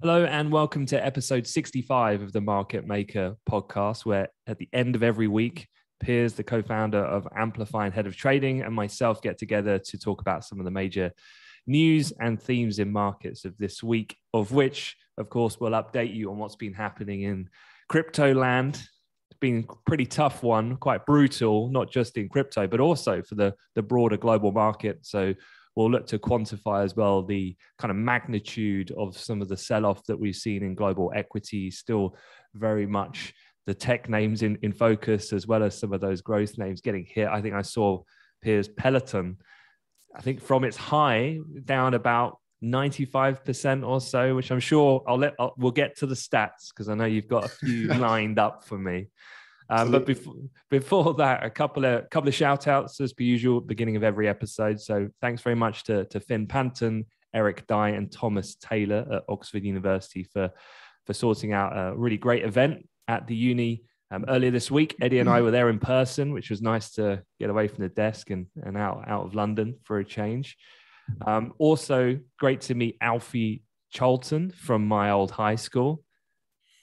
Hello, and welcome to episode 65 of the Market Maker podcast, where at the end of every week, Piers, the co founder of Amplify and head of trading, and myself get together to talk about some of the major news and themes in markets of this week, of which, of course, we'll update you on what's been happening in crypto land. It's been a pretty tough one, quite brutal, not just in crypto, but also for the, the broader global market. So we'll look to quantify as well the kind of magnitude of some of the sell off that we've seen in global equity, still very much the tech names in, in focus, as well as some of those growth names getting hit. I think I saw Piers Peloton, I think from its high down about 95% or so, which I'm sure I'll let, I'll, we'll get to the stats because I know you've got a few lined up for me. Um, but before before that, a couple of couple of shout outs as per usual, beginning of every episode. So thanks very much to, to Finn Panton, Eric Dye, and Thomas Taylor at Oxford University for for sorting out a really great event at the uni um, earlier this week. Eddie and I were there in person, which was nice to get away from the desk and, and out out of London for a change. Um, also, great to meet Alfie Charlton from my old high school.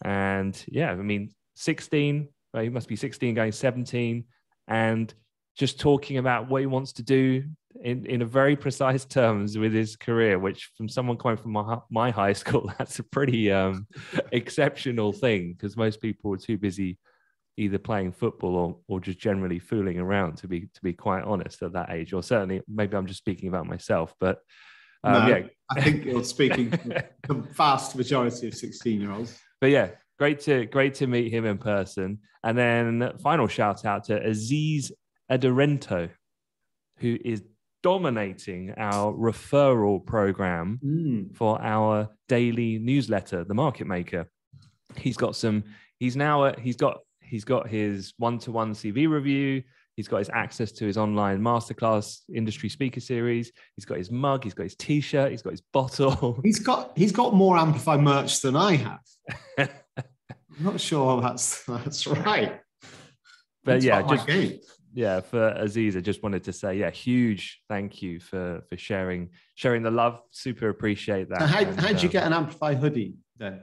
And yeah, I mean, 16, he must be 16 going 17 and just talking about what he wants to do in, in a very precise terms with his career, which from someone coming from my, my high school, that's a pretty um, exceptional thing because most people are too busy either playing football or, or just generally fooling around to be to be quite honest at that age. Or certainly maybe i'm just speaking about myself but um, no, yeah. I think you're speaking the vast majority of 16 year olds but yeah great to great to meet him in person. And then final shout out to Aziz Adarento, who is dominating our referral program mm. for our daily newsletter, The Market Maker. He's got some. He's now. He's got. He's got his one-to-one CV review. He's got his access to his online masterclass industry speaker series. He's got his mug. He's got his t-shirt. He's got his bottle. He's got he's got more Amplify merch than I have. I'm not sure that's that's right. But yeah, just yeah, for Aziz, I just wanted to say, yeah, huge thank you for for sharing sharing the love. Super appreciate that. So how how did you um, get an Amplify hoodie then?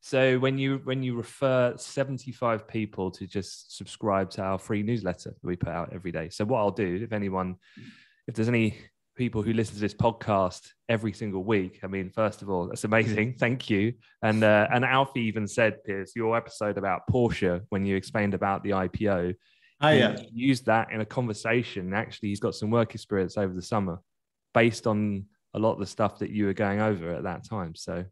So when you when you refer 75 people to just subscribe to our free newsletter that we put out every day. So what I'll do, if anyone, if there's any people who listen to this podcast every single week. I mean, first of all, that's amazing. Thank you. And uh, and Alfie even said, Piers, your episode about Porsche when you explained about the IPO. Oh, yeah. used that in a conversation. Actually, he's got some work experience over the summer based on a lot of the stuff that you were going over at that time. So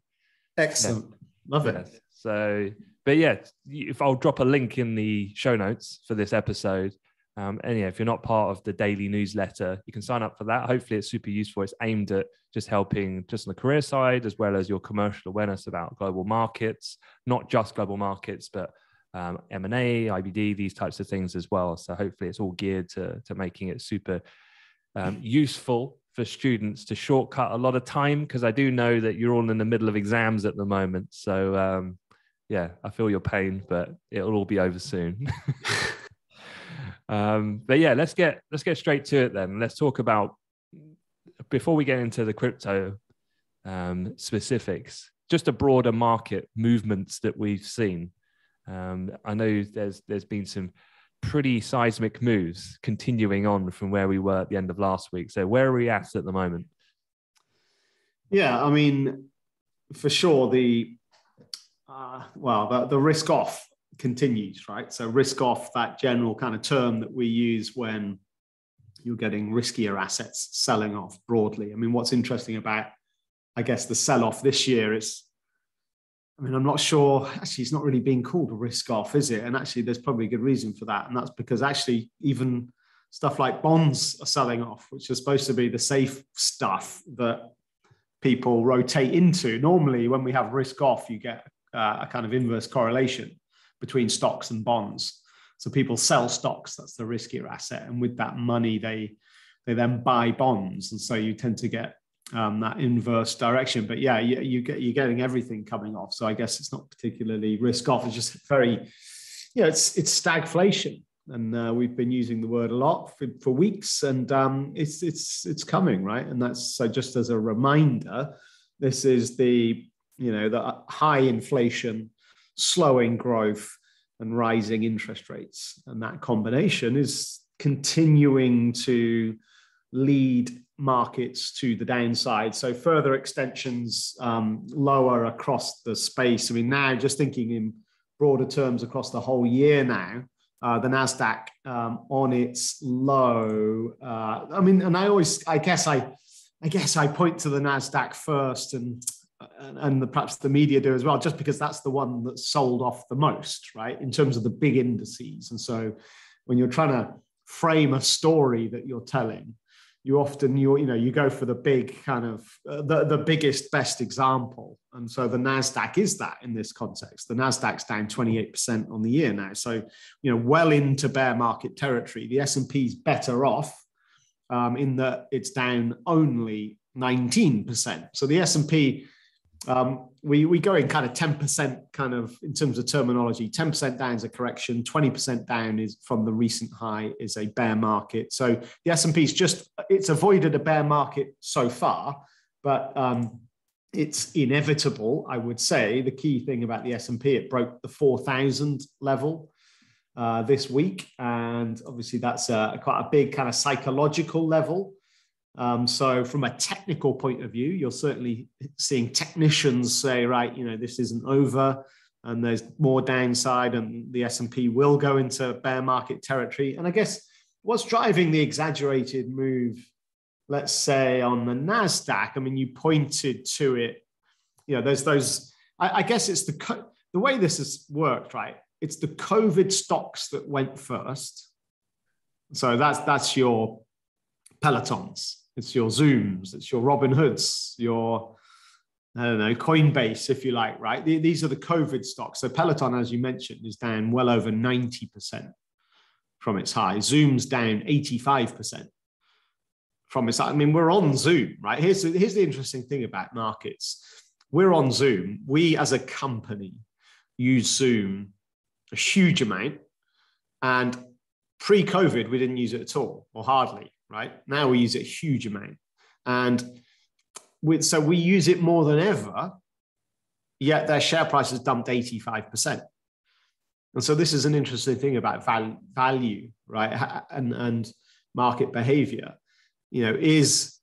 excellent. Love it. Yes. So, but yeah, if I'll drop a link in the show notes for this episode, um, and yeah, if you're not part of the daily newsletter, you can sign up for that. Hopefully, it's super useful. It's aimed at just helping just on the career side as well as your commercial awareness about global markets, not just global markets, but um, M&A, IBD, these types of things as well. So hopefully, it's all geared to to making it super um, useful for students to shortcut a lot of time because I do know that you're all in the middle of exams at the moment. So um, yeah, I feel your pain, but it'll all be over soon. Um, but yeah, let's get let's get straight to it then. Let's talk about before we get into the crypto um, specifics, just a broader market movements that we've seen. Um, I know there's there's been some pretty seismic moves continuing on from where we were at the end of last week. So where are we at at the moment? Yeah, I mean, for sure the uh, well the, the risk off continues, right? So risk off, that general kind of term that we use when you're getting riskier assets selling off broadly. I mean, what's interesting about, I guess, the sell off this year is, I mean, I'm not sure, actually, it's not really being called a risk off, is it? And actually, there's probably a good reason for that. And that's because actually, even stuff like bonds are selling off, which is supposed to be the safe stuff that people rotate into. Normally, when we have risk off, you get uh, a kind of inverse correlation between stocks and bonds. So people sell stocks, that's the riskier asset. And with that money, they they then buy bonds. And so you tend to get um, that inverse direction. But yeah, you, you, get you're getting everything coming off. So I guess it's not particularly risk off. It's just very, yeah, it's it's stagflation. And uh, we've been using the word a lot for, for weeks, and um, it's it's it's coming right. And that's so. Just as a reminder, this is the you know, the high inflation, slowing growth, and rising interest rates. And that combination is continuing to lead markets to the downside. So further extensions um, lower across the space. I mean, now just thinking in broader terms across the whole year now, uh, the Nasdaq um, on its low. Uh, I mean, and I always, I guess I, I guess I point to the Nasdaq first, and and, perhaps the media do as well, just because that's the one that's sold off the most, right, in terms of the big indices. And so, when you're trying to frame a story that you're telling, you often you you know you go for the big kind of uh, the the biggest best example. And so the nasdaq is that in this context. The nasdaq's down 28% on the year now. So you know well into bear market territory. The s&p's better off um, in that it's down only 19% so the s&p um, we, we go in kind of 10% kind of in terms of terminology 10% down is a correction 20% down is from the recent high is a bear market. So the s&p is just it's avoided a bear market so far but um, it's inevitable i would say. The key thing about the s&p it broke the 4000 level uh, this week and obviously that's a, quite a big kind of psychological level um, so from a technical point of view, you're certainly seeing technicians say, right, you know, this isn't over and there's more downside and the S&P will go into bear market territory. And I guess what's driving the exaggerated move, let's say on the NASDAQ, I mean, you pointed to it, you know, there's those, I, I guess it's the, the way this has worked, right? It's the COVID stocks that went first. So that's, that's your pelotons it's your Zooms, it's your Robin Hoods, your I don't know, Coinbase, if you like, right? These are the COVID stocks. So Peloton, as you mentioned, is down well over 90% from its high. Zoom's down 85% from its high. I mean, we're on Zoom, right? Here's, here's the interesting thing about markets. We're on Zoom. We as a company use Zoom a huge amount. And pre-COVID, we didn't use it at all or hardly right? Now we use it a huge amount. And with, so we use it more than ever, yet their share price has dumped 85%. And so this is an interesting thing about val- value, right? And, and market behavior. You know, is,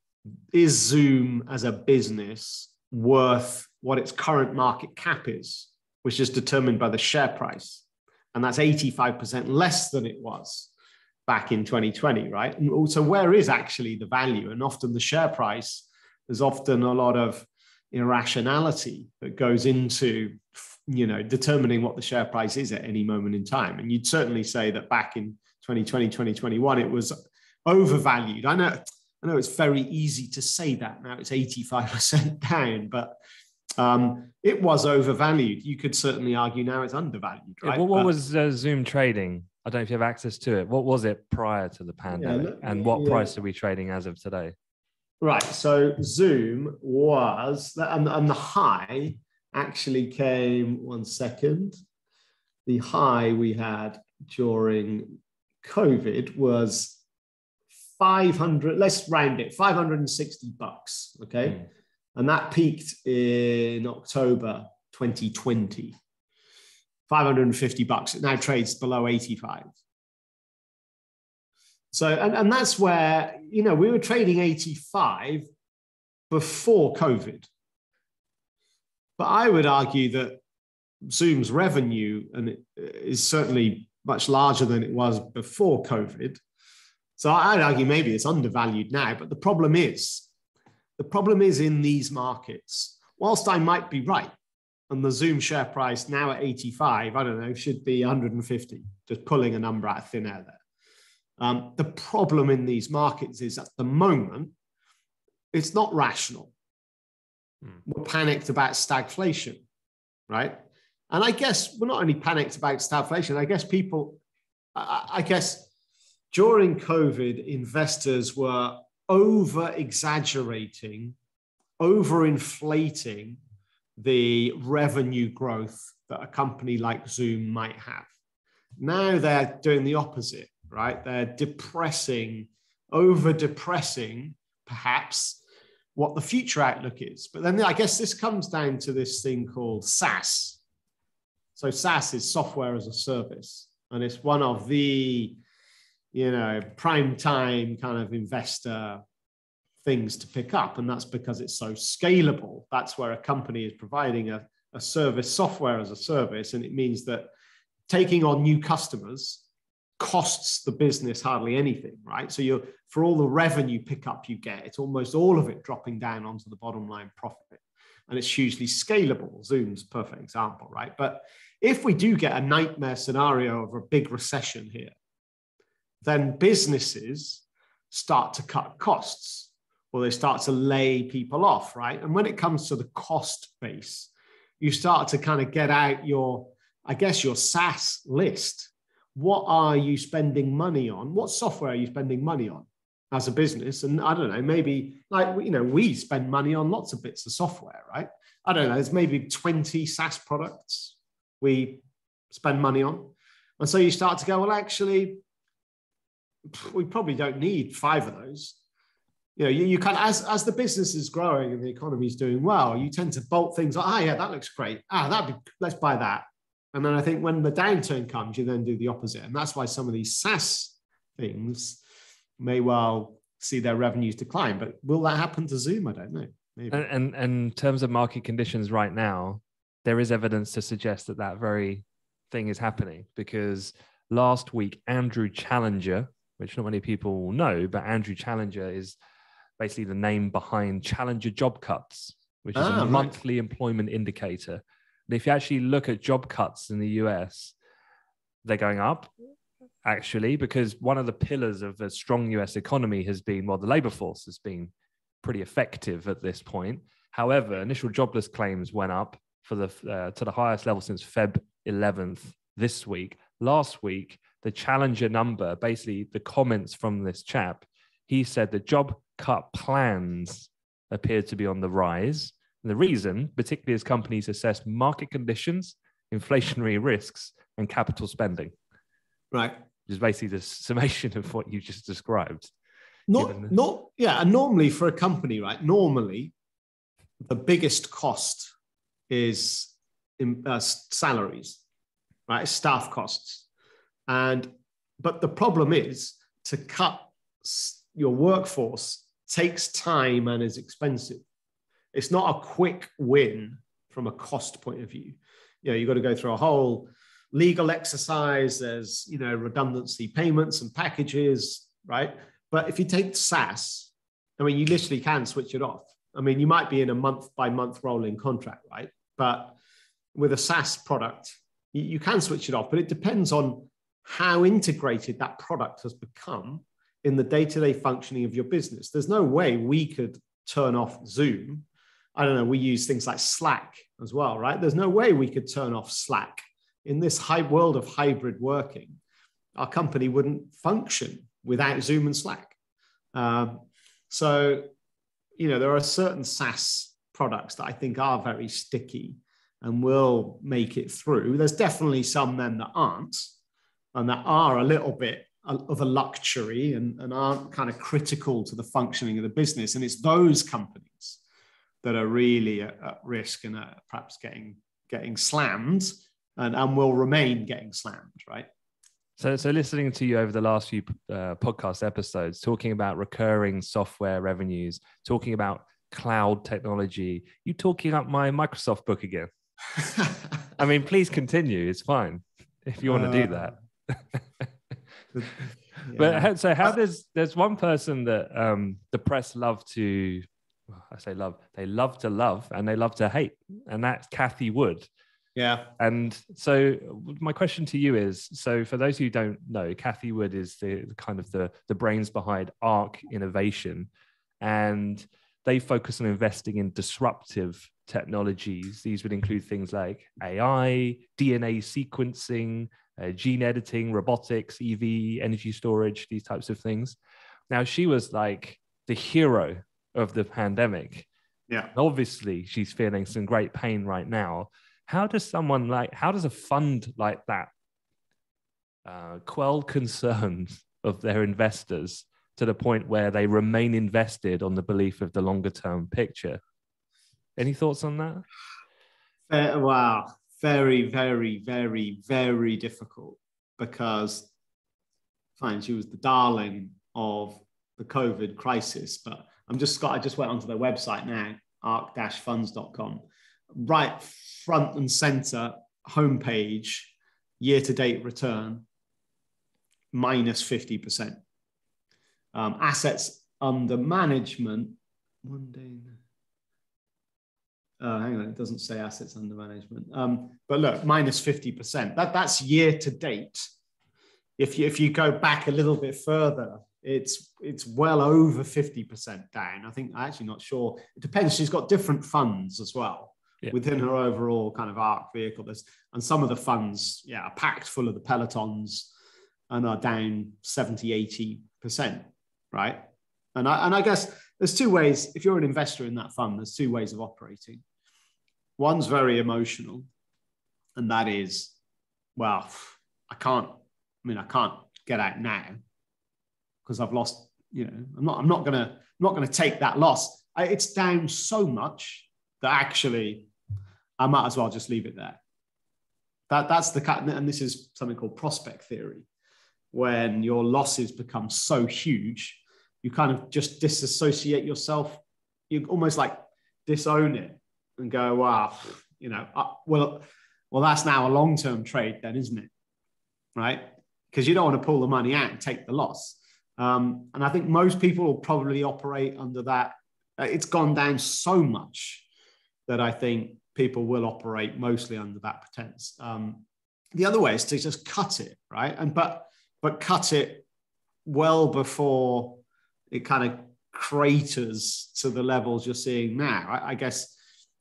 is Zoom as a business worth what its current market cap is, which is determined by the share price? And that's 85% less than it was back in 2020, right? And also, where is actually the value? And often the share price, there's often a lot of irrationality that goes into you know determining what the share price is at any moment in time and you'd certainly say that back in 2020 2021 it was overvalued i know i know it's very easy to say that now it's 85% down but um, it was overvalued you could certainly argue now it's undervalued right? Yeah, what, what was uh, zoom trading I don't know if you have access to it. What was it prior to the pandemic, yeah, and what yeah. price are we trading as of today? Right. So Zoom was, and, and the high actually came. One second. The high we had during COVID was 500. Let's round it. 560 bucks. Okay, mm. and that peaked in October 2020. 550 bucks. It now trades below 85. So, and, and that's where, you know, we were trading 85 before COVID. But I would argue that Zoom's revenue and it uh, is certainly much larger than it was before COVID. So I'd argue maybe it's undervalued now. But the problem is, the problem is in these markets, whilst I might be right, and the Zoom share price now at 85, I don't know, should be 150, just pulling a number out of thin air there. Um, the problem in these markets is at the moment, it's not rational. Hmm. We're panicked about stagflation, right? And I guess we're not only panicked about stagflation, I guess people, I, I guess during COVID, investors were over exaggerating, over inflating the revenue growth that a company like Zoom might have. Now they're doing the opposite, right? They're depressing, over depressing, perhaps, what the future outlook is. But then I guess this comes down to this thing called SaaS. So SaaS is software as a service, and it's one of the, you know, prime time kind of investor things to pick up. And that's because it's so scalable. That's where a company is providing a, a service, software as a service. And it means that taking on new customers costs the business hardly anything, right? So you're for all the revenue pickup you get, it's almost all of it dropping down onto the bottom line profit. And it's hugely scalable. Zoom's perfect example, right? But if we do get a nightmare scenario of a big recession here, then businesses start to cut costs or they start to lay people off, right? And when it comes to the cost base, you start to kind of get out your, I guess, your SaaS list. What are you spending money on? What software are you spending money on as a business? And I don't know, maybe like, you know, we spend money on lots of bits of software, right? I don't know, there's maybe 20 SaaS products we spend money on. And so you start to go, well, actually, we probably don't need five of those. You know, you, you of, as, as the business is growing and the economy is doing well, you tend to bolt things like, ah, yeah, that looks great. Ah, that be, let's buy that. And then I think when the downturn comes, you then do the opposite. And that's why some of these SaaS things may well see their revenues decline. But will that happen to Zoom? I don't know. Maybe. And, and, and in terms of market conditions right now, there is evidence to suggest that that very thing is happening because last week, Andrew Challenger, which not many people know, but Andrew Challenger is basically the name behind Challenger Job Cuts, which is ah, a right. monthly employment indicator. And if you actually look at job cuts in the US, they're going up actually because one of the pillars of a strong US economy has been well, the labor force has been pretty effective at this point. However, initial jobless claims went up for the uh, to the highest level since Feb 11th this week. Last week, the challenger number, basically the comments from this chap, he said the job cut plans appeared to be on the rise. And the reason, particularly as companies assess market conditions, inflationary risks, and capital spending. Right. Which is basically the summation of what you just described. Not, not, yeah. And normally for a company, right? Normally, the biggest cost is in, uh, salaries, right? Staff costs. And but the problem is to cut your workforce takes time and is expensive. It's not a quick win from a cost point of view. You know, you've got to go through a whole legal exercise. There's, you know, redundancy payments and packages, right? But if you take SaaS, I mean, you literally can switch it off. I mean, you might be in a month by month rolling contract, right? But with a SaaS product, you, you can switch it off, but it depends on how integrated that product has become in the day-to-day functioning of your business. There's no way we could turn off Zoom. I don't know, we use things like Slack as well, right? There's no way we could turn off Slack. In this high world of hybrid working, our company wouldn't function without Zoom and Slack. Um, so, you know, there are certain SaaS products that I think are very sticky and will make it through. There's definitely some then that aren't, and that are a little bit of a luxury and, and aren't kind of critical to the functioning of the business. And it's those companies that are really at, at risk and are perhaps getting getting slammed and, and will remain getting slammed, right? So, so listening to you over the last few uh, podcast episodes, talking about recurring software revenues, talking about cloud technology. You talking up my Microsoft book again? I mean, please continue. It's fine if you want to do that. But so, how does there's one person that um, the press love to, I say love, they love to love and they love to hate, and that's Cathie Wood. Yeah. And so my question to you is so for those who don't know, Cathie Wood is the, the kind of the, the brains behind ARK Innovation. And they focus on investing in disruptive technologies. These would include things like AI, DNA sequencing, uh, gene editing, robotics, EV, energy storage, these types of things. Now, she was like the hero of the pandemic. Yeah. Obviously, she's feeling some great pain right now. How does someone like, how does a fund like that uh, quell concerns of their investors to the point where they remain invested on the belief of the longer term picture. Any thoughts on that? Uh, wow, very, very, very, very difficult because fine, she was the darling of the COVID crisis, but I'm just I just went onto their website now, ark-funds.com, Right front and center homepage, year-to-date return, minus 50%. Um, assets under management, one day. Oh, hang on, it doesn't say assets under management. Um, but look, minus 50%. That, that's year to date. If you, if you go back a little bit further, it's it's well over 50% down. I think I'm actually not sure. It depends. She's got different funds as well yeah. within her overall kind of ARK vehicle. There's, and some of the funds, yeah, are packed full of the pelotons and are down 70, 80%, right? And I, and I guess there's two ways, if you're an investor in that fund, there's two ways of operating. One's very emotional, and that is, well, I can't, I mean, I can't get out now because I've lost, you know, I'm not, I'm not gonna, I'm not gonna take that loss. I, it's down so much that actually I might as well just leave it there. That, that's the and this is something called prospect theory. When your losses become so huge, you kind of just disassociate yourself. You almost like disown it and go, wow, you know, uh, well, well, that's now a long-term trade, then, isn't it? Right? Because you don't want to pull the money out and take the loss. Um, and I think most people will probably operate under that. Uh, it's gone down so much that I think people will operate mostly under that pretense. Um, the other way is to just cut it, right? And but but cut it well before it kind of craters to the levels you're seeing now. I, I guess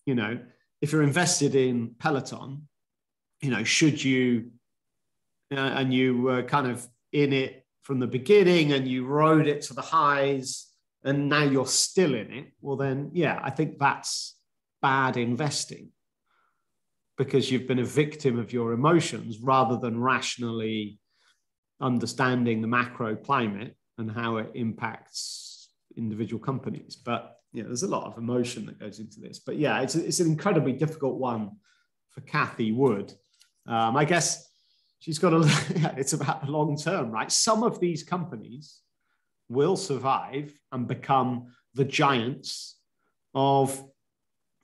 you know if you're invested in Peloton, you know should you uh, and you were kind of in it from the beginning and you rode it to the highs and now you're still in it, well, then, yeah, I think that's bad investing because you've been a victim of your emotions rather than rationally understanding the macro climate and how it impacts individual companies. But yeah, there's a lot of emotion that goes into this. But yeah, it's, it's an incredibly difficult one for Cathie Wood. Um, I guess she's got a it's about the long term right some of these companies will survive and become the giants of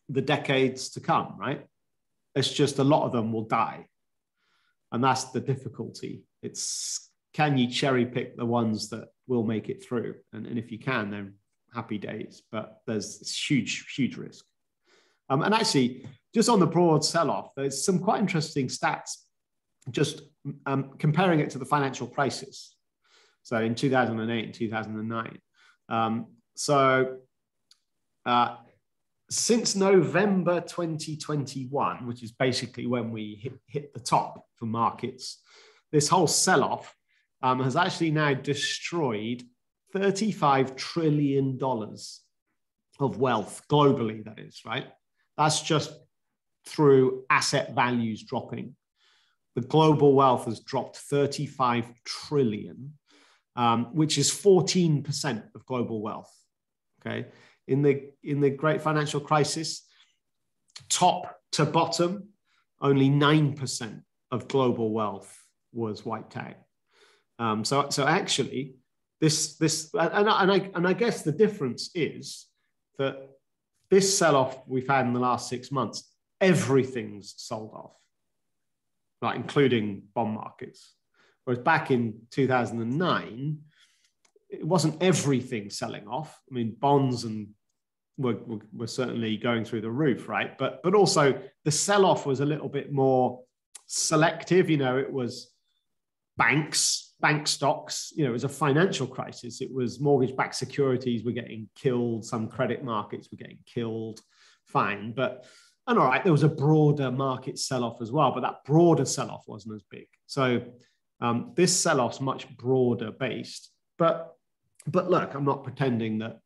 the decades to come right it's just a lot of them will die and that's the difficulty it's can you cherry pick the ones that will make it through and, and if you can then happy days but there's huge huge risk um, and actually just on the broad sell-off there's some quite interesting stats just um, comparing it to the financial crisis. So in 2008 and 2009. Um, so uh, since November 2021, which is basically when we hit, hit the top for markets, this whole sell off um, has actually now destroyed $35 trillion of wealth globally, that is, right? That's just through asset values dropping the global wealth has dropped 35 trillion, um, which is 14% of global wealth. Okay. In the, in the great financial crisis, top to bottom, only 9% of global wealth was wiped out. Um, so, so actually, this, this and, and, I, and I guess the difference is that this sell off we've had in the last six months, everything's sold off like including bond markets. Whereas back in 2009, it wasn't everything selling off. I mean, bonds and were, were, were certainly going through the roof, right? But but also the sell-off was a little bit more selective. You know, it was banks, bank stocks. You know, it was a financial crisis. It was mortgage-backed securities were getting killed. Some credit markets were getting killed. Fine, but and all right, there was a broader market sell off as well, but that broader sell off wasn't as big. So um, this sell off's much broader based. But but look, I'm not pretending that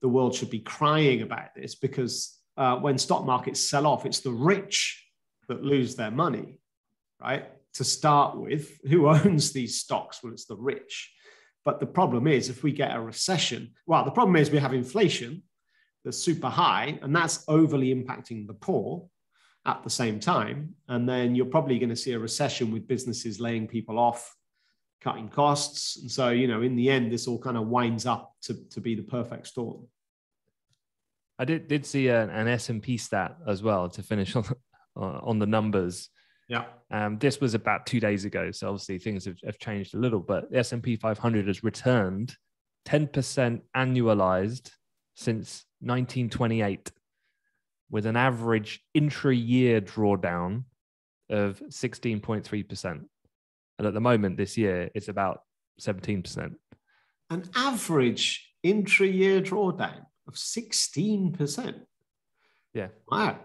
the world should be crying about this because uh, when stock markets sell off, it's the rich that lose their money, right? To start with, who owns these stocks? Well, it's the rich. But the problem is, if we get a recession, well, the problem is we have inflation that's super high, and that's overly impacting the poor at the same time. And then you're probably going to see a recession with businesses laying people off, cutting costs. And so, you know, in the end, this all kind of winds up to, to be the perfect storm. I did did see an, an S&P stat as well to finish on, on the numbers. Yeah. Um, this was about two days ago, so obviously things have, have changed a little. But the S and P 500 has returned 10% annualized since 1928, with an average intra-year drawdown of 16.3%. And at the moment, this year, it's about 17%. An average intra-year drawdown of 16%. Yeah. Wow.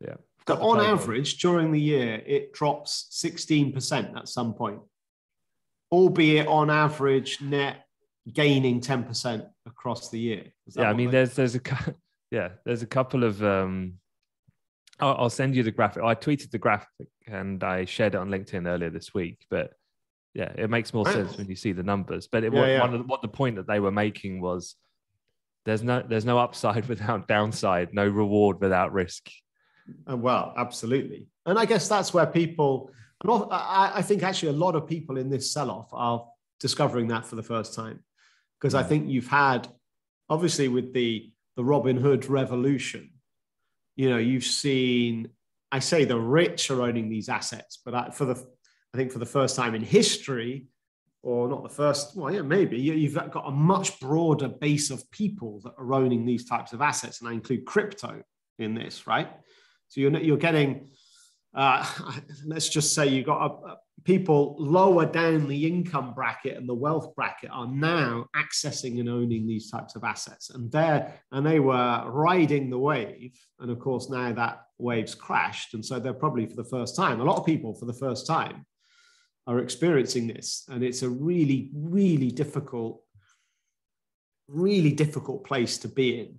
Yeah. So on average, during the year, it drops 16% at some point, albeit on average, net gaining 10% across the year. Yeah, I mean, there's there's a yeah, there's a couple of um I'll, I'll, send you the graphic. I tweeted the graphic and I shared it on LinkedIn earlier this week, but yeah, it makes more sense when you see the numbers. But it, yeah, what, yeah. One of the, what the point that they were making was there's no there's no upside without downside, no reward without risk. Uh, well, absolutely. And I guess that's where people, I think actually a lot of people in this sell off are discovering that for the first time. Because I think you've had, obviously, with the, the Robin Hood revolution, you know, you've seen, I say the rich are owning these assets, but I, for the, I think for the first time in history, or not the first, well, yeah, maybe you've got a much broader base of people that are owning these types of assets. And I include crypto in this, right? So you're, you're getting, uh, let's just say you've got a, a people lower down the income bracket and the wealth bracket are now accessing and owning these types of assets. And they and they were riding the wave. And of course now that wave's crashed. And so they're probably for the first time a lot of people for the first time are experiencing this. And it's a really really difficult really difficult place to be in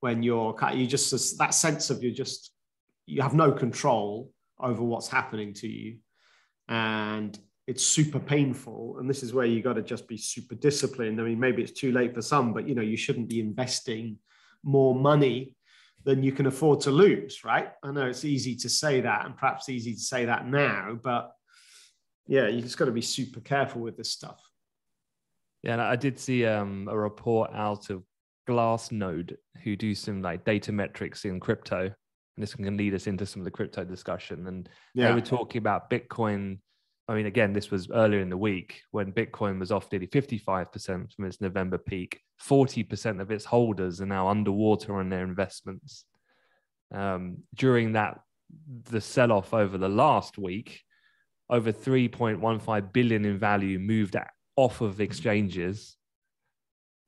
when you're you just that sense of you're just you have no control over what's happening to you. And it's super painful. And this is where you got to just be super disciplined. I mean maybe it's too late for some but you know you shouldn't be investing more money than you can afford to lose right? I know it's easy to say that and perhaps easy to say that now but yeah you just got to be super careful with this stuff. Yeah and i did see um, a report out of glassnode who do some like data metrics in crypto this can lead us into some of the crypto discussion. And yeah. they were talking about Bitcoin. I mean, again, this was earlier in the week when Bitcoin was off nearly 55% from its November peak. 40% of its holders are now underwater on their investments. Um, during that, the sell off over the last week, over 3.15 billion in value moved off of exchanges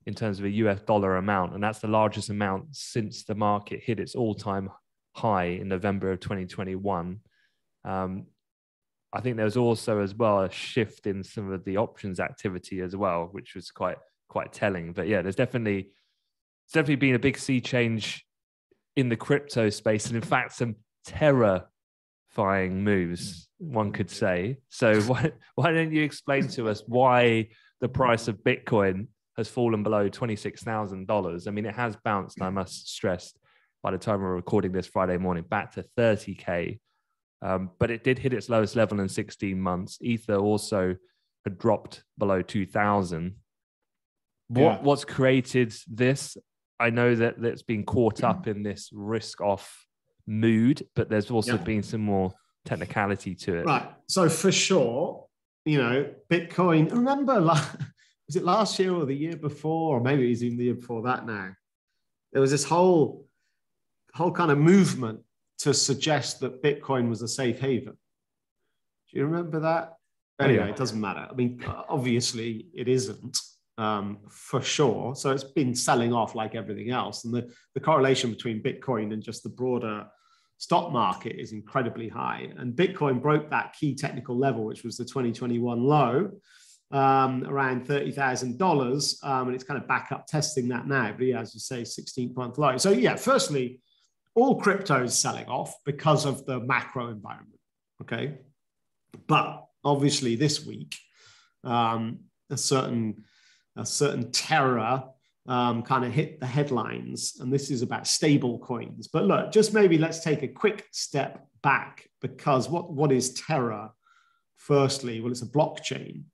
in terms of a US dollar amount. And that's the largest amount since the market hit its all time high in November of 2021. Um, I think there was also as well a shift in some of the options activity as well, which was quite quite telling. But yeah, there's definitely it's definitely been a big sea change in the crypto space, and in fact, some terrifying moves, one could say. So why why don't you explain to us why the price of Bitcoin has fallen below twenty six thousand dollars? I mean, it has bounced. I must stress by the time we're recording this Friday morning, back to 30K. Um, but it did hit its lowest level in 16 months. Ether also had dropped below 2000. What, yeah. What's created this? I know that that's been caught up in this risk off mood, but there's also yeah. been some more technicality to it. Right. So for sure, you know, Bitcoin, remember, like, was it last year or the year before, or maybe it was even the year before that now? There was this whole whole kind of movement to suggest that Bitcoin was a safe haven. Do you remember that? Anyway, it doesn't matter. I mean, obviously, it isn't um, for sure. So it's been selling off like everything else. And the, the correlation between Bitcoin and just the broader stock market is incredibly high. And Bitcoin broke that key technical level, which was the 2021 low, um, around $30,000. Um, and it's kind of back up testing that now. But yeah, as you say, 16th month low. So yeah, firstly, all crypto is selling off because of the macro environment. Okay. But obviously, this week, um, a certain a certain terror um, kind of hit the headlines, and this is about stable coins. But look, just maybe let's take a quick step back because what, what is Terra? Firstly, well, it's a blockchain,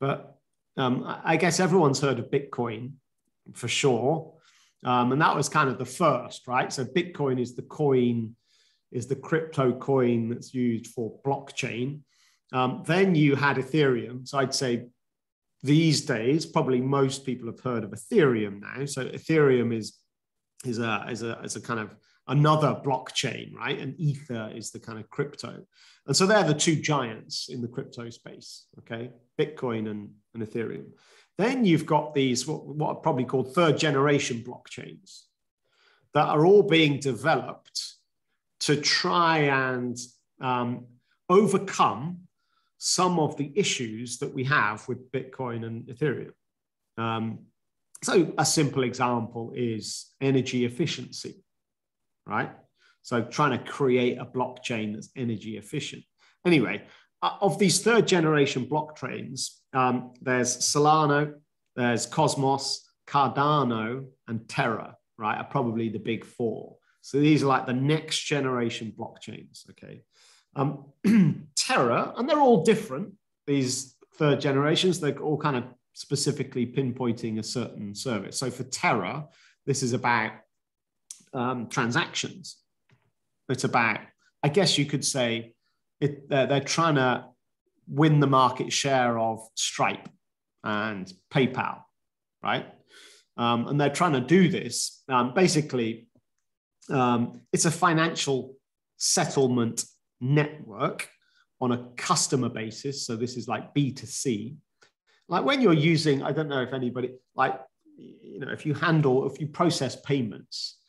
but um, I guess everyone's heard of Bitcoin for sure. Um, and that was kind of the first, right? So Bitcoin is the coin, is the crypto coin that's used for blockchain. Um, then you had Ethereum. So I'd say these days, probably most people have heard of Ethereum now. So Ethereum is is a is a is a kind of another blockchain, right? And Ether is the kind of crypto. And so they're the two giants in the crypto space, okay? Bitcoin and, and Ethereum. Then you've got these, what, what are probably called third generation blockchains that are all being developed to try and um, overcome some of the issues that we have with Bitcoin and Ethereum. Um, so, a simple example is energy efficiency, right? So, trying to create a blockchain that's energy efficient. Anyway, uh, of these third generation blockchains, um, there's Solana, there's Cosmos, Cardano, and Terra, right? Are probably the big four. So, these are like the next generation blockchains, okay? Um, Terra, and they're all different, these third generations, they're all kind of specifically pinpointing a certain service. So for Terra, this is about um, transactions. It's about, I guess you could say, it, they're, they're trying to win the market share of Stripe and PayPal, right? Um, and they're trying to do this. Um, basically, um, it's a financial settlement network on a customer basis. So this is like B2C. Like when you're using, I don't know if anybody, like, you know, if you handle, if you process payments,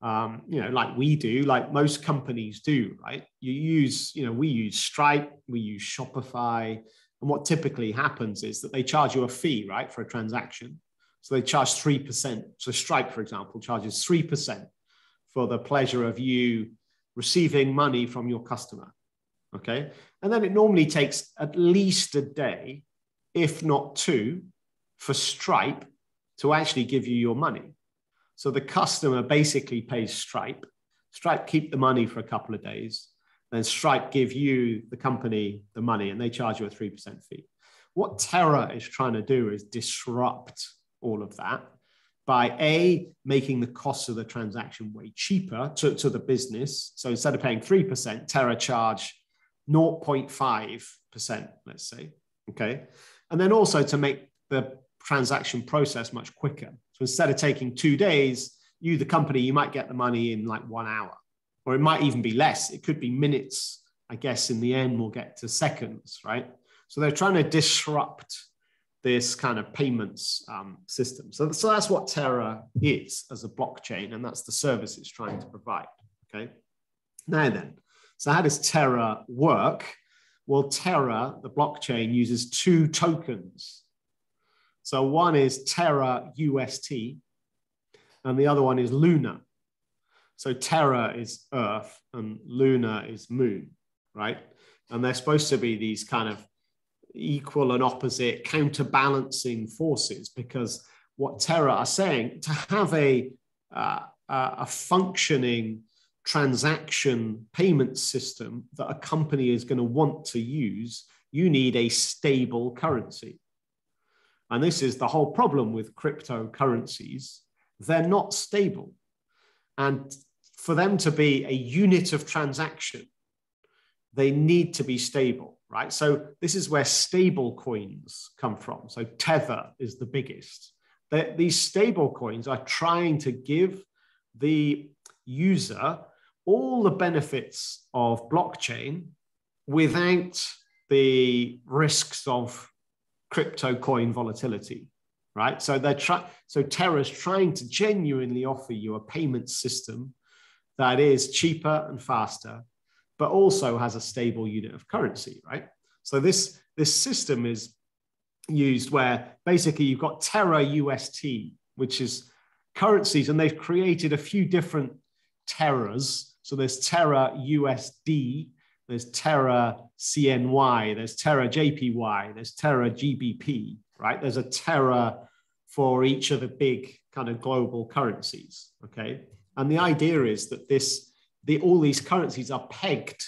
um, you know, like we do, like most companies do, right? You use, you know, we use Stripe, we use Shopify. And what typically happens is that they charge you a fee, right, for a transaction. So they charge 3%. So Stripe, for example, charges 3% for the pleasure of you receiving money from your customer. Okay. And then it normally takes at least a day, if not two, for Stripe to actually give you your money. So the customer basically pays Stripe. Stripe keep the money for a couple of days. Then Stripe give you, the company, the money, and they charge you a 3% fee. What Terra is trying to do is disrupt all of that by A, making the cost of the transaction way cheaper to, to the business. So instead of paying 3%, Terra charge 0.5%, let's say. Okay. And then also to make the transaction process much quicker. So instead of taking two days, you, the company, you might get the money in like one hour, or it might even be less. It could be minutes. I guess in the end, we'll get to seconds, right? So they're trying to disrupt this kind of payments um, system. So, so that's what Terra is as a blockchain, and that's the service it's trying to provide. Okay. Now then, so how does Terra work? Well, Terra, the blockchain, uses two tokens. So one is Terra UST, and the other one is Luna. So Terra is Earth, and Luna is Moon, right? And they're supposed to be these kind of equal and opposite counterbalancing forces because what Terra are saying to have a, uh, a functioning transaction payment system that a company is going to want to use, you need a stable currency. And this is the whole problem with cryptocurrencies. They're not stable. And for them to be a unit of transaction, they need to be stable right? So this is where stable coins come from. So Tether is the biggest. They're, these stable coins are trying to give the user all the benefits of blockchain without the risks of crypto coin volatility right so they're trying so terra's trying to genuinely offer you a payment system that is cheaper and faster but also has a stable unit of currency, right? So this, this system is used where basically you've got Terra UST, which is currencies, and they've created a few different Terras. So there's Terra USD, there's Terra CNY, there's Terra JPY, there's Terra GBP. right? There's a Terra for each of the big kind of global currencies, okay? And the idea is that this, the, all these currencies are pegged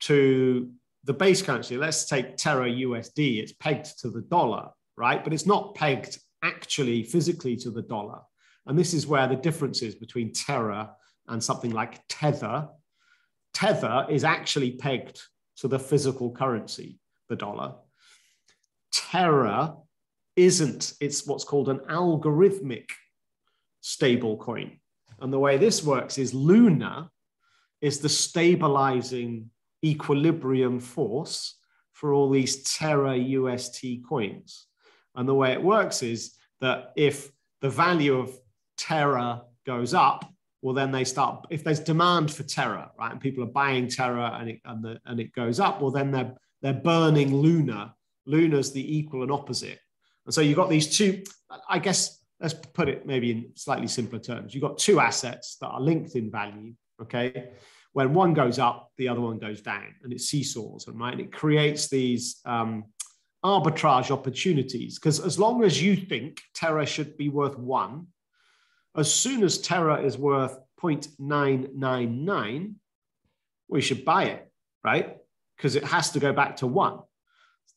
to the base currency. Let's take Terra USD, it's pegged to the dollar, right? But it's not pegged actually physically to the dollar. And this is where the difference is between Terra and something like Tether. Tether is actually pegged to the physical currency, the dollar. Terra isn't, it's what's called an algorithmic stable coin. And the way this works is Luna is the stabilizing equilibrium force for all these Terra UST coins. And the way it works is that if the value of Terra goes up, well, then they start, if there's demand for Terra, right, and people are buying Terra and it, and, the, and it goes up, well, then they're, they're burning Luna. Luna's the equal and opposite. And so you've got these two, I guess, let's put it maybe in slightly simpler terms. You've got two assets that are linked in value, okay? When one goes up, the other one goes down, and it seesaws, and right? And it creates these um, arbitrage opportunities because as long as you think Terra should be worth one, as soon as Terra is worth 0.999, we should buy it, right? Because it has to go back to one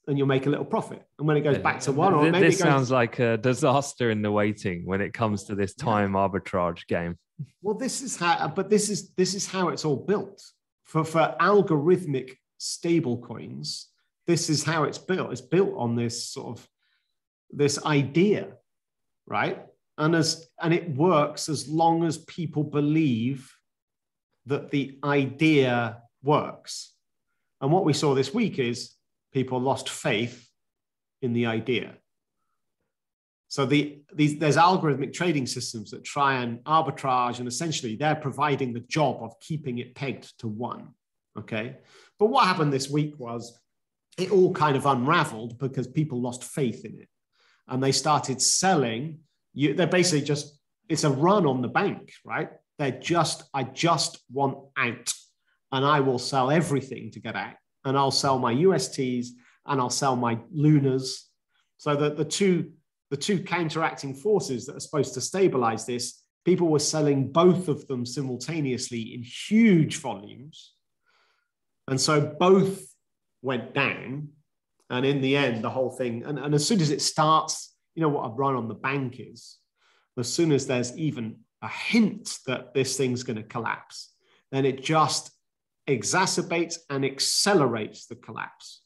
and you'll make a little profit. And when it goes back to one, or maybe this goes, sounds like a disaster in the waiting when it comes to this time arbitrage game. Well, this is how, but this is this is how it's all built for for algorithmic stable coins. This is how it's built. It's built on this sort of this idea, right? And as and it works as long as people believe that the idea works. And what we saw this week is people lost faith in the idea. So the, these, there's algorithmic trading systems that try and arbitrage, and essentially they're providing the job of keeping it pegged to one. Okay. But what happened this week was it all kind of unraveled because people lost faith in it. And they started selling. You, they're basically just, it's a run on the bank, right? They're just, I just want out. And I will sell everything to get out and I'll sell my USTs and I'll sell my Lunas. So that the two the two counteracting forces that are supposed to stabilize this, people were selling both of them simultaneously in huge volumes. And so both went down. And in the end, the whole thing, and, and as soon as it starts, you know what a run on the bank is. As soon as there's even a hint that this thing's going to collapse, then it just exacerbates and accelerates the collapse.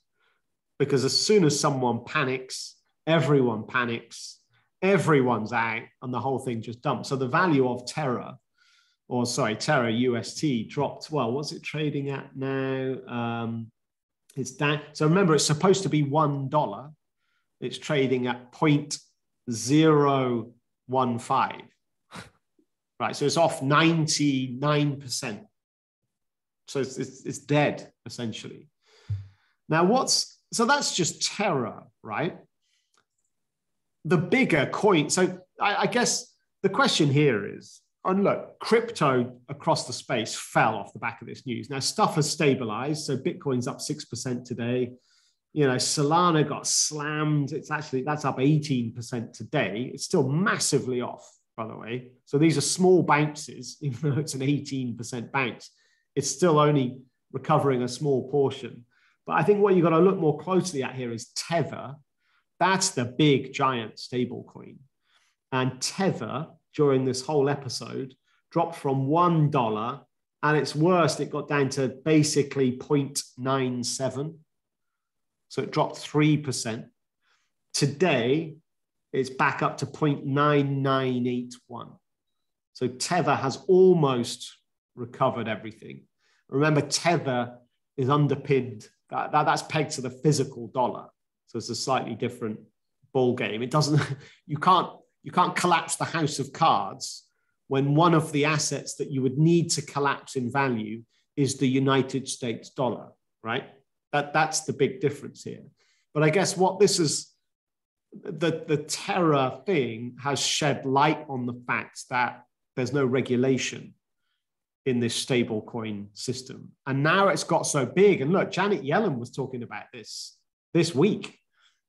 Because as soon as someone panics, everyone panics, everyone's out, and the whole thing just dumps. So the value of Terra, or sorry, Terra UST dropped. Well, what's it trading at now? Um, it's down. So remember, it's supposed to be one dollar. It's trading at 0.015. Right, so it's off 99% so it's, it's, it's dead, essentially. Now, what's so that's just Terra, right? The bigger coin. So I, I guess the question here is and look, crypto across the space fell off the back of this news. Now, stuff has stabilized. So Bitcoin's up 6% today. You know, Solana got slammed. It's actually, that's up 18% today. It's still massively off, by the way. So these are small bounces, even though it's an 18% bounce it's still only recovering a small portion. But I think what you've got to look more closely at here is Tether. That's the big giant stable coin. And Tether, during this whole episode, dropped from $1 and its worst, it got down to basically 0.97. So it dropped 3%. Today, it's back up to 0.9981. So Tether has almost recovered everything. Remember, tether is underpinned, that, that, that's pegged to the physical dollar. So it's a slightly different ball game. It doesn't, you can't, you can't collapse the house of cards when one of the assets that you would need to collapse in value is the United States dollar, right? That, that's the big difference here. But I guess what this is, the, the Terra thing has shed light on the fact that there's no regulation in this stable coin system. And now it's got so big. And look, Janet Yellen was talking about this this week.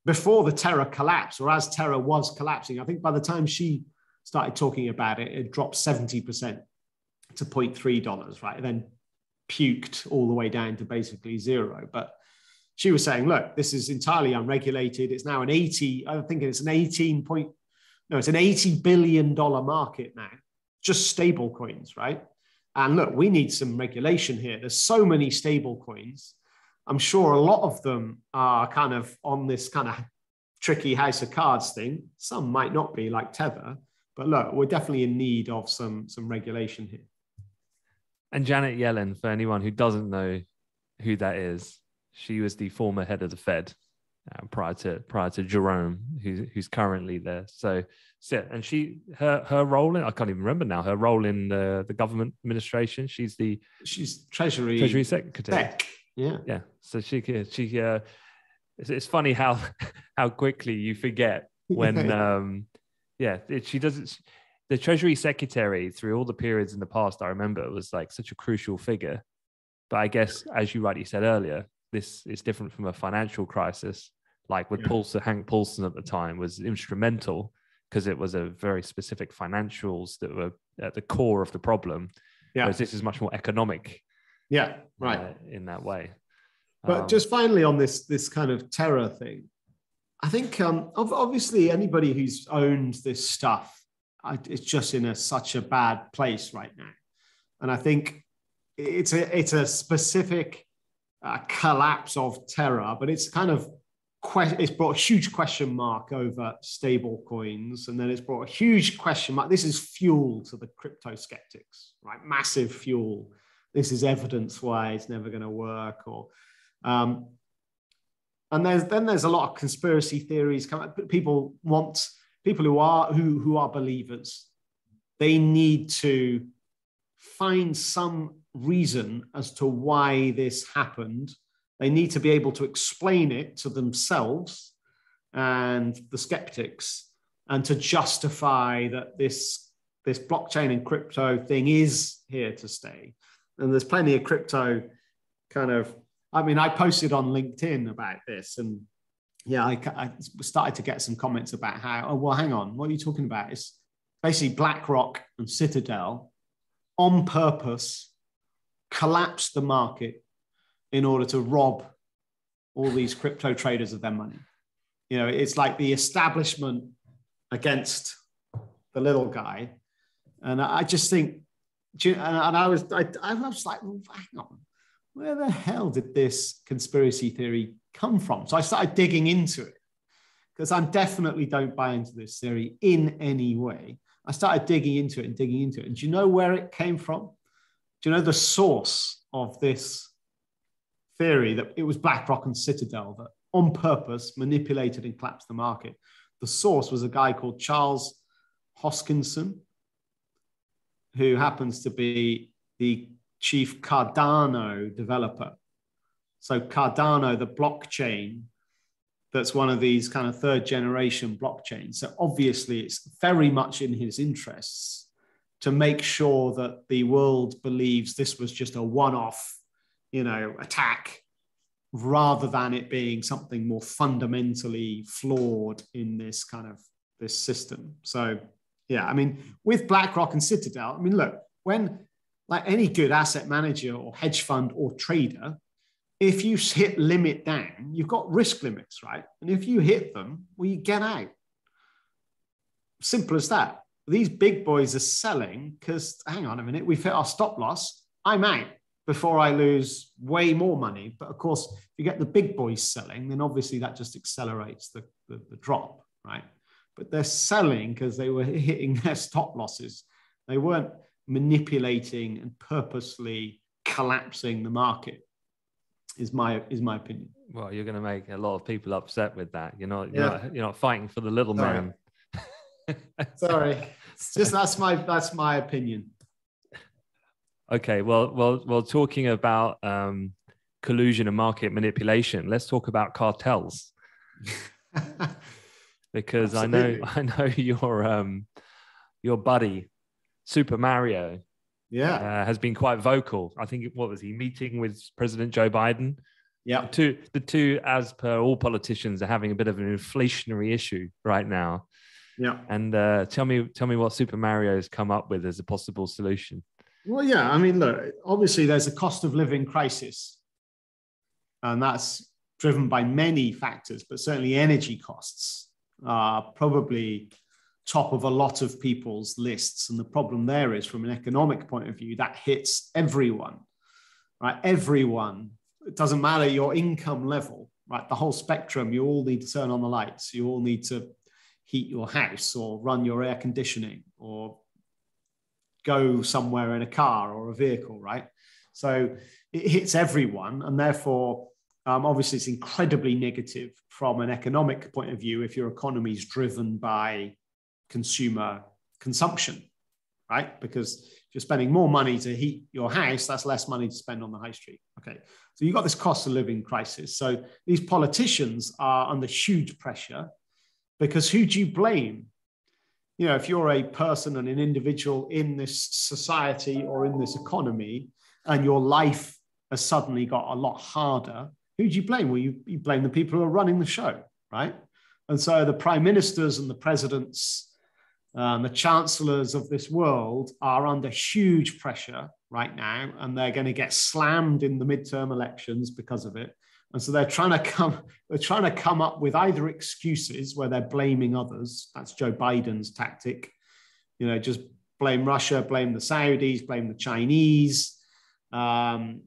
before the Terra collapse, or as Terra was collapsing, I think by the time she started talking about it, it dropped 70% to $0.3, right? And then puked all the way down to basically zero. But she was saying, look, this is entirely unregulated. It's now an 80, I think it's an 18 point, no, it's an $80 billion market now, just stable coins, right? And look, we need some regulation here. There's so many stable coins. I'm sure a lot of them are kind of on this kind of tricky house of cards thing. Some might not be like Tether, but look, we're definitely in need of some some regulation here. And Janet Yellen, for anyone who doesn't know who that is, she was the former head of the Fed uh, prior to prior to Jerome, who's who's currently there. So, so and she her her role in I can't even remember now her role in the the government administration. She's the she's Treasury Treasury Secretary. Sec. Yeah, yeah. So she she uh, it's, it's funny how how quickly you forget when um yeah it, she doesn't the treasury secretary through all the periods in the past i remember was like such a crucial figure but i guess as you rightly said earlier this is different from a financial crisis like with yeah. Paulson, Hank Paulson at the time was instrumental because it was a very specific financials that were at the core of the problem. Yeah. Whereas this is much more economic. Yeah, right. Uh, in that way. But um, just finally on this this kind of Terra thing, I think um, obviously anybody who's owned this stuff, it's just in a, such a bad place right now, and I think it's a it's a specific uh, collapse of Terra, but it's kind of que- it's brought a huge question mark over stable coins, and then it's brought a huge question mark. This is fuel to the crypto skeptics, right? Massive fuel. This is evidence why it's never going to work, or um, and there's then there's a lot of conspiracy theories. People want people who are who who are believers. They need to find some reason as to why this happened. They need to be able to explain it to themselves and the skeptics, and to justify that this this blockchain and crypto thing is here to stay. And there's plenty of crypto kind of I mean, I posted on LinkedIn about this, and yeah, I, I, started to get some comments about how, oh, well, hang on, what are you talking about? It's basically BlackRock and Citadel on purpose collapsed the market in order to rob all these crypto traders of their money. You know, it's like the establishment against the little guy. And I just think, and I was, I, I was like, hang on, where the hell did this conspiracy theory come from? So I started digging into it because I definitely don't buy into this theory in any way. I started digging into it and digging into it. And do you know where it came from? Do you know the source of this theory that it was BlackRock and Citadel that on purpose manipulated and collapsed the market? The source was a guy called Charles Hoskinson, who happens to be the chief Cardano developer. So Cardano, the blockchain, that's one of these kind of third generation blockchains. So obviously it's very much in his interests to make sure that the world believes this was just a one-off, you know, attack rather than it being something more fundamentally flawed in this kind of this system. So yeah, I mean, with BlackRock and Citadel, I mean, look, when like any good asset manager or hedge fund or trader, if you hit limit down, you've got risk limits, right? And if you hit them, well, you get out. Simple as that. These big boys are selling because, hang on a minute, we've hit our stop loss. I'm out before I lose way more money. But of course, if you get the big boys selling, then obviously that just accelerates the, the, the drop, right? But they're selling because they were hitting their stop losses. They weren't manipulating and purposely collapsing the market is my is my opinion well you're going to make a lot of people upset with that you're not you're, yeah. not, you're not fighting for the little sorry. man sorry it's just that's my that's my opinion okay well well well talking about um collusion and market manipulation let's talk about cartels because Absolutely. i know i know your um your buddy Super Mario, yeah, uh, has been quite vocal. I think what was he meeting with President Joe Biden Yeah. The two, the two, as per all politicians, are having a bit of an inflationary issue right now. Yeah. And uh, tell me, tell me what Super Mario has come up with as a possible solution. Well, yeah. I mean, look, obviously there's a cost of living crisis, and that's driven by many factors, but certainly energy costs are probably top of a lot of people's lists. And the problem there is, from an economic point of view, that hits everyone, right? Everyone. It doesn't matter your income level, right? The whole spectrum. You all need to turn on the lights. You all need to heat your house or run your air conditioning or go somewhere in a car or a vehicle, right? So it hits everyone, and therefore um, obviously, it's incredibly negative from an economic point of view if your economy is driven by consumer consumption, right? Because if you're spending more money to heat your house, that's less money to spend on the high street. Okay. So you've got this cost of living crisis. So these politicians are under huge pressure because who do you blame? You know, if you're a person and an individual in this society or in this economy and your life has suddenly got a lot harder, who do you blame? Well, you, you blame the people who are running the show, right? And so the prime ministers and the presidents, um, the chancellors of this world are under huge pressure right now, and they're going to get slammed in the midterm elections because of it. And so they're trying to come, they're trying to come up with either excuses where they're blaming others. That's Joe Biden's tactic. You know, just blame Russia, blame the Saudis, blame the Chinese. Um,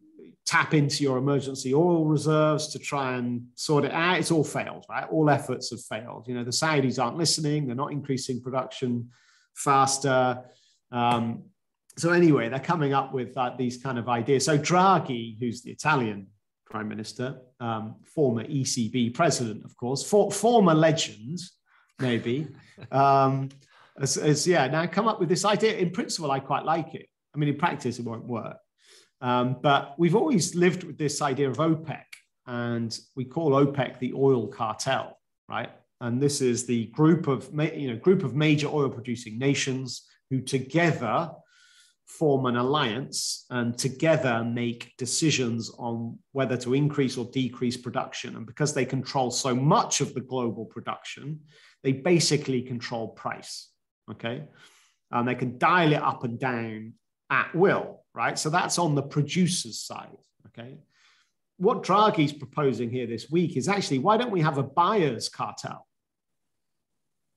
tap into your emergency oil reserves to try and sort it out. It's all failed, right? All efforts have failed. You know, the Saudis aren't listening, they're not increasing production faster. Um, so, anyway, they're coming up with uh, these kind of ideas. So, Draghi, who's the Italian prime minister, um, former ECB president, of course, for, former legend, maybe, um, as, as, yeah, now come up with this idea. In principle, I quite like it. I mean, in practice, it won't work. Um, but we've always lived with this idea of OPEC, and we call OPEC the oil cartel, right? And this is the group of you know group of major oil producing nations who together form an alliance and together make decisions on whether to increase or decrease production. And because they control so much of the global production, they basically control price. Okay. And they can dial it up and down at will right? So that's on the producer's side, okay? What Draghi's proposing here this week is actually why don't we have a buyer's cartel?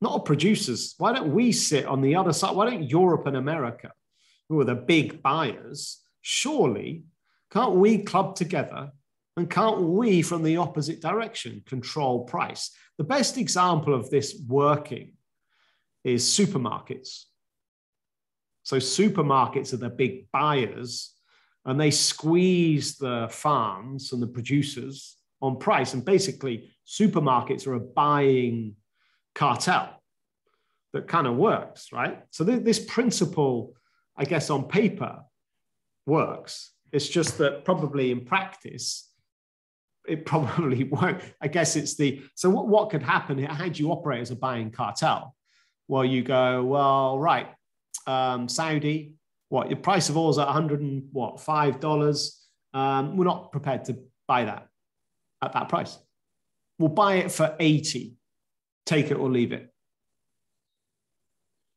Not a producer's. Why don't we sit on the other side? Why don't Europe and America, who are the big buyers, surely can't we club together and can't we, from the opposite direction, control price? The best example of this working is supermarkets. So supermarkets are the big buyers and they squeeze the farms and the producers on price. And basically, supermarkets are a buying cartel that kind of works, right? So th- this principle, I guess, on paper works. It's just that probably in practice, it probably won't. I guess it's the so what, what could happen? How do you operate as a buying cartel? Well, you go, well, right, um, Saudi, what your price of oil is at 100 and what five dollars. Um, we're not prepared to buy that at that price. We'll buy it for 80, take it or leave it.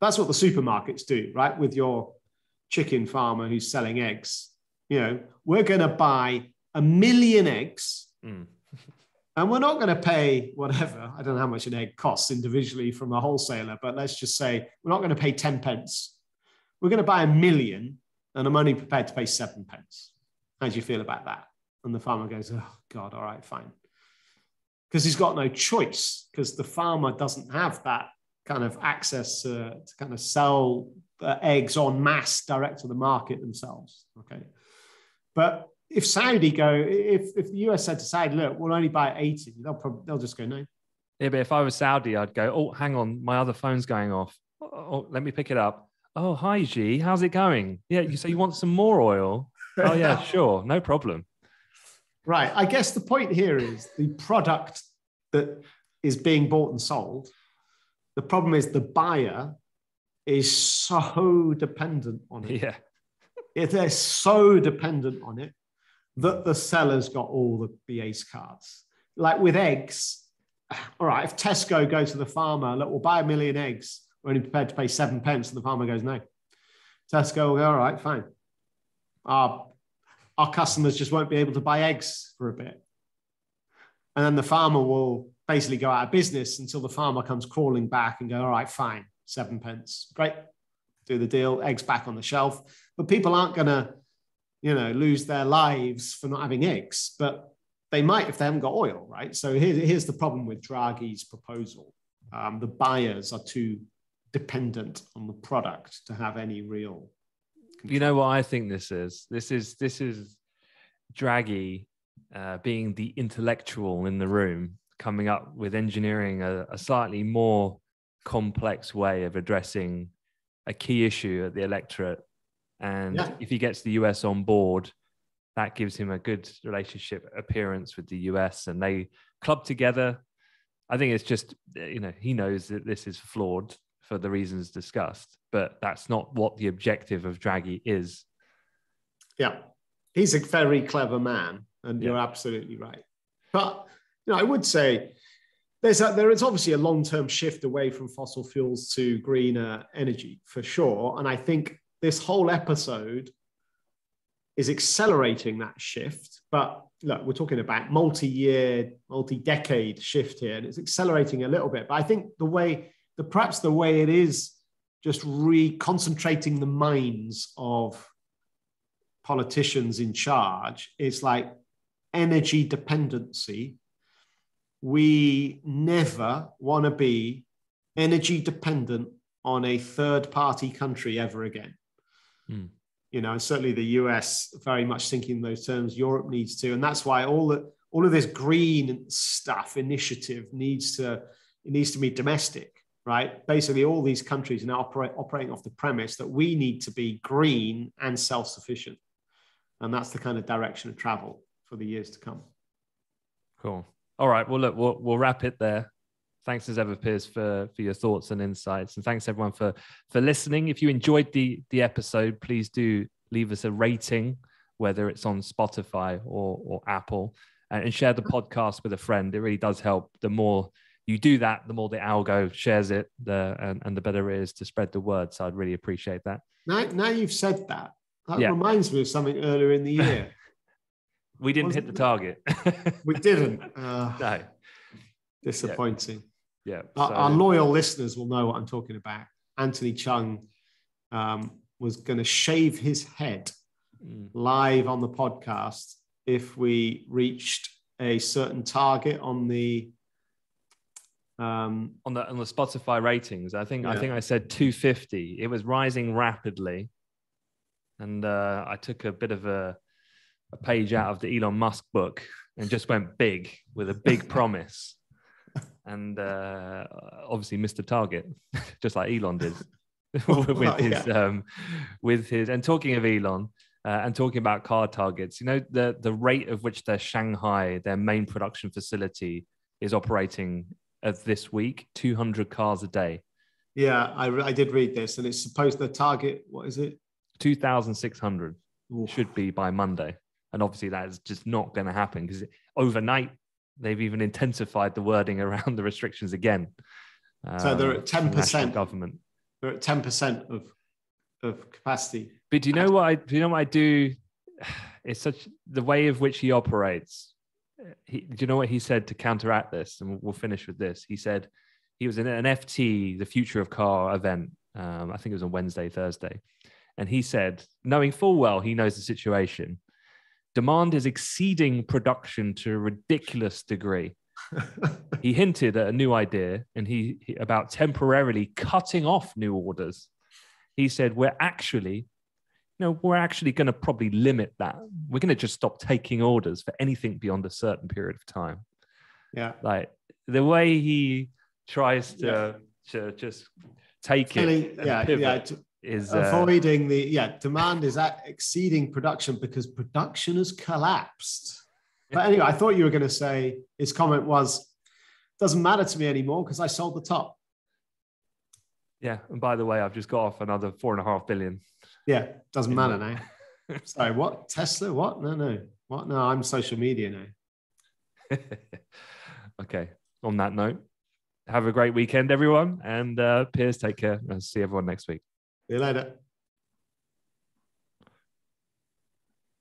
That's what the supermarkets do, right? With your chicken farmer who's selling eggs. You know, we're going to buy a million eggs. Mm. and we're not going to pay whatever. I don't know how much an egg costs individually from a wholesaler, but let's just say we're not going to pay 10 pence we're going to buy a million and I'm only prepared to pay seven pence. How do you feel about that? And the farmer goes, Oh, God, all right, fine. Because he's got no choice, because the farmer doesn't have that kind of access to, to kind of sell uh, eggs en masse direct to the market themselves. Okay. But if Saudi go, if, if the US said to Saudi, look, we'll only buy 80, they'll probably, they'll just go, no. Yeah, but if I was Saudi, I'd go, oh, hang on, my other phone's going off. Oh, oh let me pick it up. Oh, hi, G. How's it going? Yeah, you say you want some more oil? Oh, yeah, sure. No problem. Right. I guess the point here is the product that is being bought and sold. The problem is the buyer is so dependent on it. Yeah. If they're so dependent on it that the sellers got all the, the ace cards. Like with eggs, all right, if Tesco go to the farmer, look, we'll buy a million eggs, we're only prepared to pay seven pence, and the farmer goes, no. Tesco will go, all right, fine. Our, our customers just won't be able to buy eggs for a bit. And then the farmer will basically go out of business until the farmer comes crawling back and go, all right, fine, seven pence. Great. Do the deal, eggs back on the shelf. But people aren't going to, you know, lose their lives for not having eggs, but they might if they haven't got oil, right? So here's, here's the problem with Draghi's proposal. Um, the buyers are too dependent on the product to have any real. Control. You know what I think this is? This is this is Draghi uh, being the intellectual in the room, coming up with engineering a, a slightly more complex way of addressing a key issue at the electorate. And yeah. if he gets the US on board, that gives him a good relationship appearance with the US and they club together. I think it's just, you know, he knows that this is flawed for the reasons discussed, but that's not what the objective of Draghi is. Yeah. He's a very clever man, and yeah. you're absolutely right. But, you know, I would say there's a, there is obviously a long-term shift away from fossil fuels to greener energy for sure. And I think this whole episode is accelerating that shift. But look, we're talking about multi-year, multi-decade shift here, and it's accelerating a little bit. But I think the way, the perhaps the way it is just reconcentrating the minds of politicians in charge is like energy dependency we never want to be energy dependent on a third party country ever again. Mm. You know, and certainly the US very much thinking those terms. Europe needs to, and that's why all the all of this green stuff initiative needs to it needs to be domestic, right? Basically, all these countries are now operate, operating off the premise that we need to be green and self sufficient, and that's the kind of direction of travel for the years to come. Cool. All right. Well, look, we'll, we'll wrap it there. Thanks as ever, Piers, for, for your thoughts and insights. And thanks everyone for, for listening. If you enjoyed the, the episode, please do leave us a rating, whether it's on Spotify or, or Apple, and share the podcast with a friend. It really does help. The more you do that, the more the algo shares it, the, and, and the better it is to spread the word. So I'd really appreciate that. Now, now you've said that, that yeah. reminds me of something earlier in the year. We didn't hit the target. we didn't. Uh, no. Disappointing. Yeah. Our, so, our, loyal listeners will know what I'm talking about. Anthony Cheung um, was going to shave his head mm. live on the podcast if we reached a certain target on the um, on the on the Spotify ratings. I think yeah. I think I said 250. It was rising rapidly, and uh, I took a bit of a a page out of the Elon Musk book and just went big with a big promise. And uh, obviously missed the target, just like Elon did with his yeah. um, with his. And talking of Elon, uh, and talking about car targets, you know the the rate of which their Shanghai, their main production facility, is operating of this week, 200 cars a day. Yeah, I, I did read this, and it's supposed the target. What is it? 2,600 should be by Monday. And obviously, that is just not going to happen because overnight they've even intensified the wording around the restrictions again. So they're at um, ten percent government. They're at ten percent of of capacity. But do you know what I do? You know what I do? It's such the way of which he operates. He, do you know what he said to counteract this? And we'll finish with this. He said he was in an FT, the Future of Car event. Um, I think it was on Wednesday, Thursday, and he said, knowing full well he knows the situation, Demand is exceeding production to a ridiculous degree. he hinted at a new idea and he, he about temporarily cutting off new orders. He said, We're actually, you know, we're actually going to probably limit that. We're going to just stop taking orders for anything beyond a certain period of time. Yeah. Like the way he tries to, yeah. to just take Telling, it. yeah. Yeah. Is uh, avoiding the yeah demand is exceeding production because production has collapsed. But anyway, I thought you were going to say his comment was doesn't matter to me anymore because I sold the top. Yeah, and by the way, I've just got off another four and a half billion. Yeah, doesn't matter now. Sorry, what Tesla? What? No, no. What? No, I'm social media now. okay. On that note, have a great weekend, everyone. And uh, Piers, take care. I'll see everyone next week. See you later.